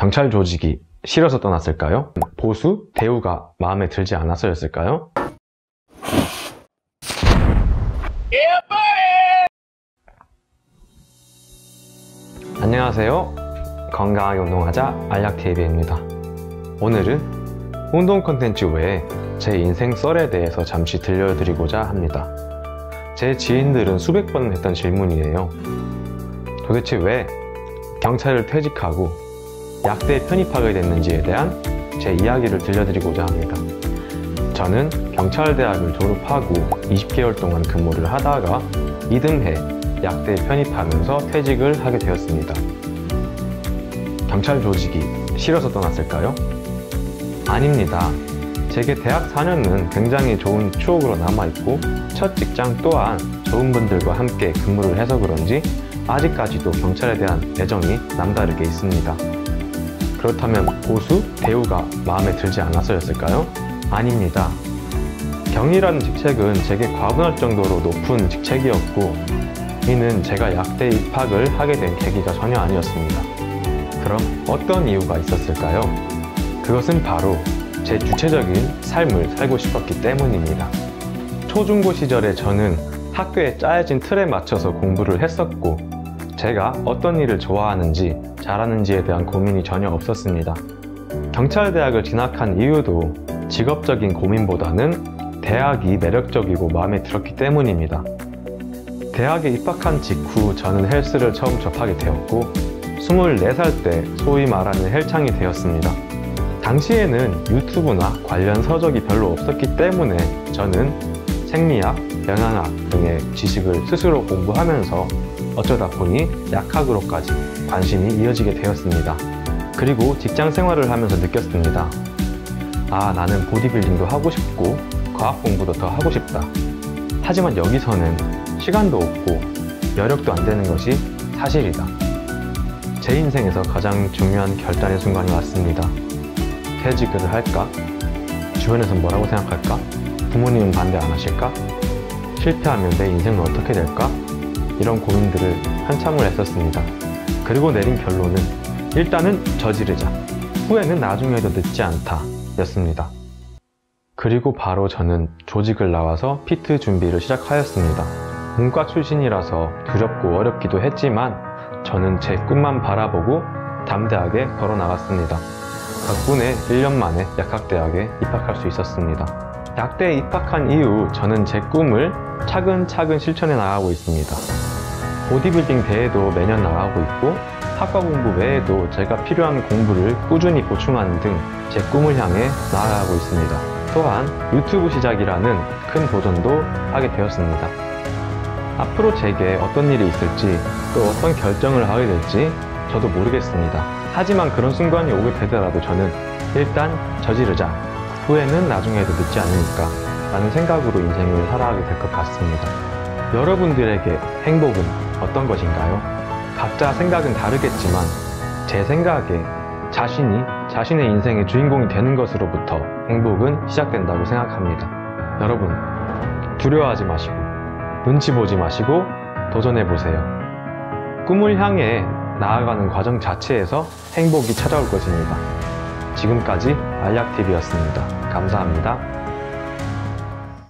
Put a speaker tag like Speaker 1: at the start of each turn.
Speaker 1: 경찰 조직이 싫어서 떠났을까요? 보수, 대우가 마음에 들지 않아서였을까요? 안녕하세요. 건강하게 운동하자 알약TV입니다. 오늘은 운동 컨텐츠 외에 제 인생 썰에 대해서 잠시 들려드리고자 합니다. 제 지인들은 수백 번 했던 질문이에요. 도대체 왜 경찰을 퇴직하고 약대에 편입하게 됐는지에 대한 제 이야기를 들려드리고자 합니다. 저는 경찰대학을 졸업하고 20개월 동안 근무를 하다가 이듬해 약대에 편입하면서 퇴직을 하게 되었습니다. 경찰 조직이 싫어서 떠났을까요? 아닙니다. 제게 대학 4년은 굉장히 좋은 추억으로 남아있고 첫 직장 또한 좋은 분들과 함께 근무를 해서 그런지 아직까지도 경찰에 대한 애정이 남다르게 있습니다. 그렇다면 보수, 대우가 마음에 들지 않아서였을까요? 아닙니다. 경이라는 직책은 제게 과분할 정도로 높은 직책이었고 이는 제가 약대 입학을 하게 된 계기가 전혀 아니었습니다. 그럼 어떤 이유가 있었을까요? 그것은 바로 제 주체적인 삶을 살고 싶었기 때문입니다. 초중고 시절에 저는 학교에 짜여진 틀에 맞춰서 공부를 했었고 제가 어떤 일을 좋아하는지 잘하는지에 대한 고민이 전혀 없었습니다. 경찰대학을 진학한 이유도 직업적인 고민보다는 대학이 매력적이고 마음에 들었기 때문입니다. 대학에 입학한 직후 저는 헬스를 처음 접하게 되었고 24살 때 소위 말하는 헬창이 되었습니다. 당시에는 유튜브나 관련 서적이 별로 없었기 때문에 저는 생리학, 영양학 등의 지식을 스스로 공부하면서 어쩌다 보니 약학으로까지 관심이 이어지게 되었습니다. 그리고 직장 생활을 하면서 느꼈습니다. 아, 나는 보디빌딩도 하고 싶고 과학 공부도 더 하고 싶다. 하지만 여기서는 시간도 없고 여력도 안 되는 것이 사실이다. 제 인생에서 가장 중요한 결단의 순간이 왔습니다. 퇴직을 할까? 주변에서 뭐라고 생각할까? 부모님은 반대 안 하실까? 실패하면 내 인생은 어떻게 될까? 이런 고민들을 한참을 했었습니다. 그리고 내린 결론은 일단은 저지르자. 후회는 나중에 해도 늦지 않다. 였습니다. 그리고 바로 저는 조직을 나와서 피트 준비를 시작하였습니다. 문과 출신이라서 두렵고 어렵기도 했지만 저는 제 꿈만 바라보고 담대하게 걸어 나갔습니다. 덕분에 1년 만에 약학대학에 입학할 수 있었습니다. 약대에 입학한 이후 저는 제 꿈을 차근차근 실천해 나가고 있습니다. 보디빌딩 대회도 매년 나가고 있고 학과 공부 외에도 제가 필요한 공부를 꾸준히 보충하는 등 제 꿈을 향해 나아가고 있습니다. 또한 유튜브 시작이라는 큰 도전도 하게 되었습니다. 앞으로 제게 어떤 일이 있을지 또 어떤 결정을 하게 될지 저도 모르겠습니다. 하지만 그런 순간이 오게 되더라도 저는 일단 저지르자. 후회는 나중에 해도 늦지 않으니까 라는 생각으로 인생을 살아가게 될 것 같습니다. 여러분들에게 행복은 어떤 것인가요? 각자 생각은 다르겠지만 제 생각에 자신이 자신의 인생의 주인공이 되는 것으로부터 행복은 시작된다고 생각합니다. 여러분, 두려워하지 마시고 눈치 보지 마시고 도전해 보세요. 꿈을 향해 나아가는 과정 자체에서 행복이 찾아올 것입니다. 지금까지 알약TV였습니다. 감사합니다.